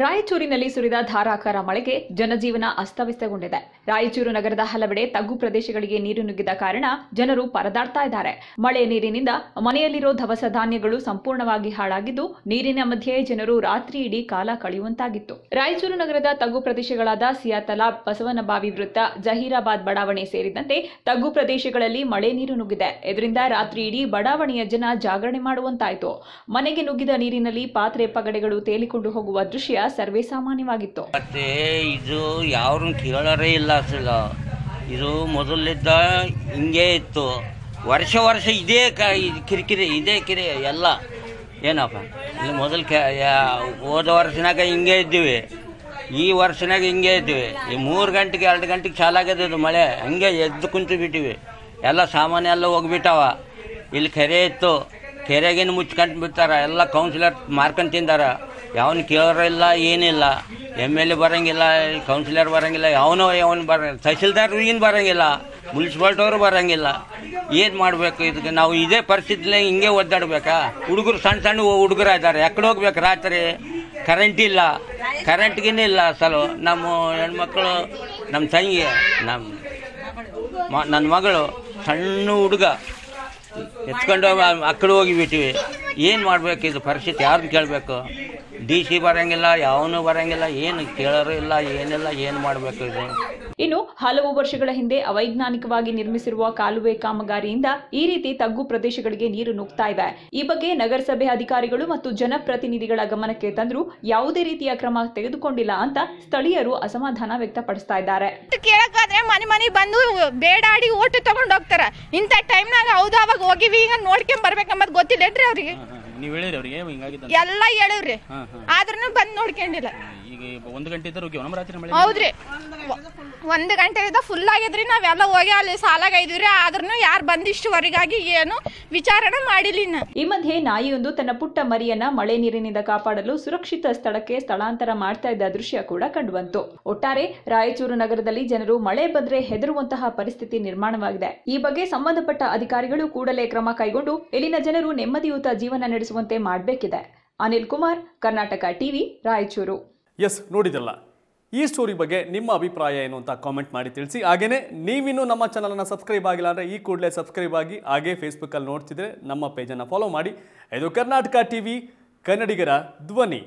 ರಾಯಚೂರಿನಲ್ಲಿ ಸುರಿದ ಧಾರಾಕಾರ ಮಳೆಗೆ ಜನಜೀವನ ಅಸ್ತವ್ಯಸ್ತಗೊಂಡಿದೆ. ರಾಯಚೂರು ನಗರದ ಹಲವೆಡೆ ತಗ್ಗು ಪ್ರದೇಶಗಳಿಗೆ ನೀರು ನುಗ್ಗಿದ ಕಾರಣ ಜನರು ಪರದಾಡ್ತಾ ಇದ್ದಾರೆ. ಮಳೆ ನೀರಿನಿಂದ ಮನೆಯಲ್ಲಿರೋ ದವಸ ಧಾನ್ಯಗಳು ಸಂಪೂರ್ಣವಾಗಿ ಹಾಳಾಗಿದ್ದು, ನೀರಿನ ಮಧ್ಯೆ ಜನರು ರಾತ್ರಿ ಇಡೀ ಕಾಲ ಕಳೆಯುವಂತಾಗಿತ್ತು. ರಾಯಚೂರು ನಗರದ ತಗ್ಗು ಪ್ರದೇಶಗಳಾದ ಸಿಯಾತಲಾ, ಬಸವನಬಾವಿ ವೃತ್ತ, ಜಹೀರಾಬಾದ್ ಬಡಾವಣೆ ಸೇರಿದಂತೆ ತಗ್ಗು ಪ್ರದೇಶಗಳಲ್ಲಿ ಮಳೆ ನೀರು ನುಗ್ಗಿದೆ. ಇದರಿಂದ ರಾತ್ರಿ ಇಡೀ ಬಡಾವಣೆಯ ಜನ ಜಾಗರಣೆ ಮಾಡುವಂತಾಯಿತು. ಮನೆಗೆ ನುಗ್ಗಿದ ನೀರಿನಲ್ಲಿ ಪಾತ್ರೆ ಪಗಡೆಗಳು ತೇಲಿಕೊಂಡು ಹೋಗುವ ದೃಶ್ಯ ಸರ್ವೇ ಸಾಮಾನ್ಯವಾಗಿತ್ತು. ಮತ್ತೆ ಇದು ಯಾರು ಕೇಳೋರೇ ಇಲ್ಲ ಅಸಲು. ಇದು ಮೊದಲಿದ್ದ ಹಿಂಗೆ ಇತ್ತು. ವರ್ಷ ವರ್ಷ ಇದೇ ಕಿರಿಕಿರಿ, ಇದೇ ಕಿರಿ ಎಲ್ಲ. ಏನಪ್ಪ? ಇಲ್ಲಿ ಮೊದಲು ಕೆ ಹೋದ ವರ್ಷನಾಗ ಹಿಂಗೆ ಇದ್ದೀವಿ. ಈ ವರ್ಷನಾಗ ಹಿಂಗೆ ಇದ್ದೀವಿ. ಈ ಮೂರು ಗಂಟೆಗೆ ಎರಡು ಗಂಟೆಗೆ ಚಾಲಾಗದ ಮಳೆ. ಹಂಗೆ ಎದ್ದು ಕುಂತು ಬಿಟ್ಟಿವಿ. ಎಲ್ಲ ಸಾಮಾನ್ಯ ಎಲ್ಲ ಹೋಗ್ಬಿಟ್ಟಾವ. ಇಲ್ಲಿ ಕೆರೆ ಇತ್ತು. ಕೆರೆಗೇನು ಮುಚ್ಕೊಂಡು ಬಿಡ್ತಾರೆ? ಎಲ್ಲ ಕೌನ್ಸಿಲರ್ ಮಾರ್ಕೊಂಡು ತಿಂದಾರ. ಯಾವನು ಕೇಳೋರಿಲ್ಲ ಏನಿಲ್ಲ. ಎಂ ಎಲ್ ಎ ಬರೋಂಗಿಲ್ಲ ಕೌನ್ಸಿಲರ್ ಬರೋಂಗಿಲ್ಲ, ಯಾವನೋ ಯಾವನು ಬರ, ತಹಸೀಲ್ದಾರ್ ಏನು ಬರೋಂಗಿಲ್ಲ ಮುನ್ಸಿಪಾಲ್ಟಿಯವರು ಬರೋಂಗಿಲ್ಲ. ಏನು ಮಾಡಬೇಕು ಇದಕ್ಕೆ? ನಾವು ಇದೇ ಪರಿಸ್ಥಿತಿಲೇ ಹಿಂಗೆ ಒದ್ದಾಡ್ಬೇಕಾ? ಹುಡುಗರು ಸಣ್ಣ ಸಣ್ಣ ಹುಡುಗರು ಇದ್ದಾರೆ. ಎಕ್ಕಡೆ ಹೋಗ್ಬೇಕು ರಾತ್ರಿ? ಕರೆಂಟ್ ಇಲ್ಲ. ಕರೆಂಟ್ಗಿನ್ನೂ ಇಲ್ಲ ಅಸಲು. ನಮ್ಮ ಹೆಣ್ಮಕ್ಳು, ನಮ್ಮ ತಂಗಿ, ನಮ್ಮ ನನ್ನ ಮಗಳು ಸಣ್ಣ ಹುಡುಗ. ಎತ್ಕೊಂಡು ಹೋಗಿ ಹೋಗಿಬಿಟ್ಟಿವಿ ಏನು ಮಾಡಬೇಕು? ಇದು ಪರಿಸ್ಥಿತಿ ಯಾರನ್ನು ಕೇಳಬೇಕು? ಡಿ ಸಿ ಬರಂಗಿಲ್ಲ ಯಾವನು ಬರಂಗಿಲ್ಲ ಏನು ಕೇಳೋರು ಇಲ್ಲ ಏನಿಲ್ಲ ಏನು ಮಾಡಬೇಕು ಇದು? ಇನ್ನು ಹಲವು ವರ್ಷಗಳ ಹಿಂದೆ ಅವೈಜ್ಞಾನಿಕವಾಗಿ ನಿರ್ಮಿಸಿರುವ ಕಾಲುವೆ ಕಾಮಗಾರಿಯಿಂದ ಈ ರೀತಿ ತಗ್ಗು ಪ್ರದೇಶಗಳಿಗೆ ನೀರು ನುಗ್ತಾ ಇದೆ. ಈ ಬಗ್ಗೆ ನಗರಸಭೆ ಅಧಿಕಾರಿಗಳು ಮತ್ತು ಜನಪ್ರತಿನಿಧಿಗಳ ಗಮನಕ್ಕೆ ತಂದರೂ ಯಾವುದೇ ರೀತಿಯ ಕ್ರಮ ತೆಗೆದುಕೊಂಡಿಲ್ಲ ಅಂತ ಸ್ಥಳೀಯರು ಅಸಮಾಧಾನ ವ್ಯಕ್ತಪಡಿಸ್ತಾ ಇದ್ದಾರೆ. ಕೇಳಕ್ಕಾದ್ರೆ ಮನೆ ಮನೆ ಬಂದು ಬೇಡಾಡಿ ಓಟು ತಗೊಂಡು ಹೋಗ್ತಾರ. ಇಂಥ ಟೈಮ್ನಾಗ ಹೌದು ಅವಾಗ ಹೋಗಿವಿ ಈಗ ನೋಡ್ಕೊಂಡ್ ಬರ್ಬೇಕಂಬದ್ ಗೊತ್ತಿಲ್ಲ ಅವ್ರಿಗೆ? ನೀವು ಹೇಳಿರಿ ಅವ್ರಿಗೆ ಹಿಂಗಾಗಿದ್ದ ಎಲ್ಲ ಹೇಳಿವ್ರಿ. ಆದ್ರೂ ಬಂದ್ ನೋಡ್ಕೊಂಡಿಲ್ಲ. ಈಗ ಒಂದು ಗಂಟೆ ಇದ್ದರೆ ಹೋಗಿ ನಮ್ಮ ರಾತ್ರಿ ಮಳೆ ಹೌದ್ರಿ. ಒಂದು ಗಂಟೆಯಿಂದ ಫುಲ್ ಆಗಿದ್ರಿ ನಾವೆಲ್ಲ ಹೋಗಿ ಅಲ್ಲಿ ಸಾಲಾಗ ಇದ್ವಿ ಆದ್ರೂ ಯಾರು ಬಂದಿಷ್ಟುವರೆಗಾಗಿ ಏನು ವಿಚಾರಣೆ ಮಾಡಿಲ್ಲ ಈ ಮಧ್ಯೆ ನಾಯಿಯೊಂದು ತನ್ನ ಪುಟ್ಟ ಮರಿಯನ್ನ ಮಳೆ ನೀರಿನಿಂದ ಕಾಪಾಡಲು ಸುರಕ್ಷಿತ ಸ್ಥಳಕ್ಕೆ ಸ್ಥಳಾಂತರ ಮಾಡ್ತಾ ಇದ್ದ ದೃಶ್ಯ ಕೂಡ ಕಂಡುಬಂತು. ಒಟ್ಟಾರೆ ರಾಯಚೂರು ನಗರದಲ್ಲಿ ಜನರು ಮಳೆ ಬಂದ್ರೆ ಹೆದರುವಂತಹ ಪರಿಸ್ಥಿತಿ ನಿರ್ಮಾಣವಾಗಿದೆ. ಈ ಬಗ್ಗೆ ಸಂಬಂಧಪಟ್ಟ ಅಧಿಕಾರಿಗಳು ಕೂಡಲೇ ಕ್ರಮ ಕೈಗೊಂಡು ಇಲ್ಲಿನ ಜನರು ನೆಮ್ಮದಿಯುತ ಜೀವನ ನಡೆಸುವಂತೆ ಮಾಡಬೇಕಿದೆ. ಅನಿಲ್ ಕುಮಾರ್, ಕರ್ನಾಟಕ ಟಿವಿ, ರಾಯಚೂರು. ಎಸ್ ನೋಡಿದಲ್ಲ ಈ ಸ್ಟೋರಿ ಬಗ್ಗೆ ನಿಮ್ಮ ಅಭಿಪ್ರಾಯ ಏನು ಅಂತ ಕಾಮೆಂಟ್ ಮಾಡಿ ತಿಳಿಸಿ. ಹಾಗೇನೇ ನೀವಿನ್ನೂ ನಮ್ಮ ಚಾನಲನ್ನು ಸಬ್ಸ್ಕ್ರೈಬ್ ಆಗಿಲ್ಲ ಅಂದರೆ ಈ ಕೂಡಲೇ ಸಬ್ಸ್ಕ್ರೈಬ್ ಆಗಿ ಹಾಗೇ ಫೇಸ್ಬುಕ್ಕಲ್ಲಿ ನೋಡ್ತಿದ್ರೆ ನಮ್ಮ ಪೇಜನ್ನು ಫಾಲೋ ಮಾಡಿ. ಇದು ಕರ್ನಾಟಕ ಟಿವಿ, ಕನ್ನಡಿಗರ ಧ್ವನಿ.